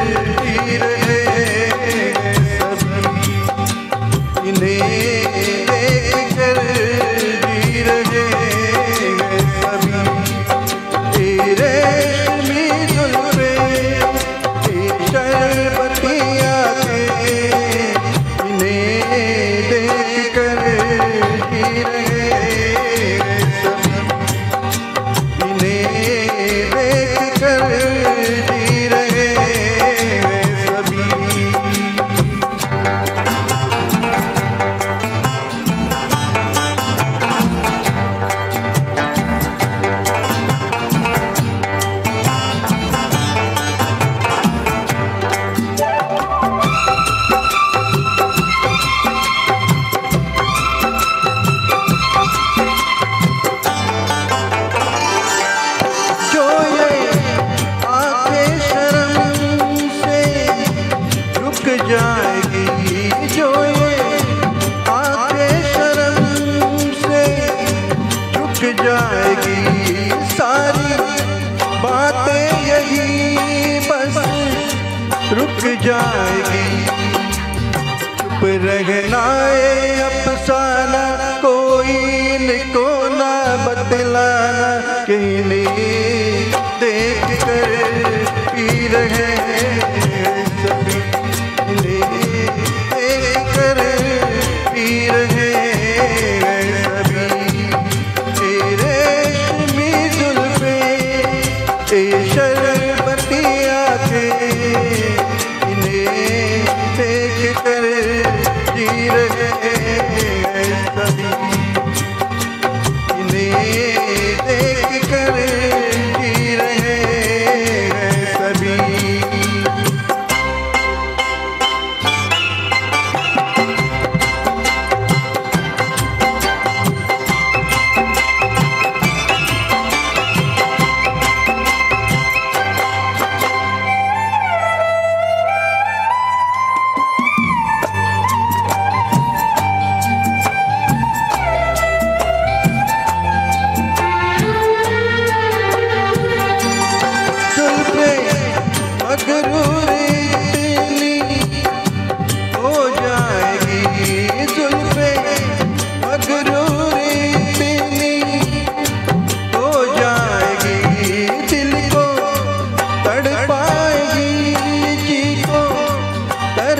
Yeah. रुक जाएगी। चुप रहना कोई इनको ना बतलाना। के देख कर रहे। करे।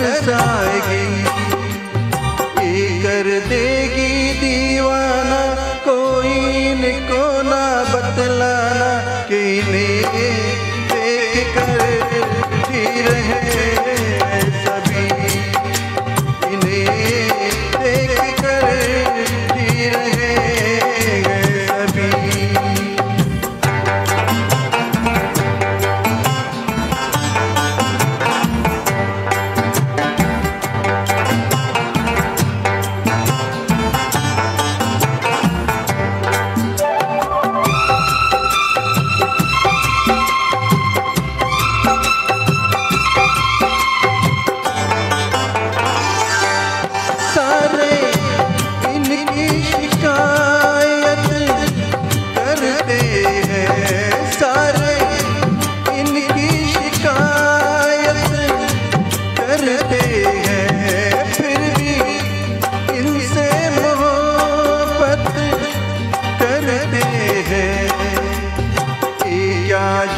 बरसाएगी ये कर देगी दीवाना कोई इनको ना बतलाना कि इन्हें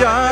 ya